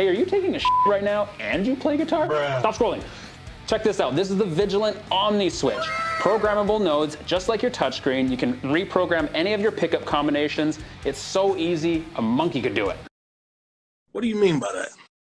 Hey, are you taking a right now and you play guitar? Bruh. Stop scrolling. Check this out. This is the Vigilant Omni Switch. Programmable nodes, just like your touchscreen. You can reprogram any of your pickup combinations. It's so easy, a monkey could do it. What do you mean by that?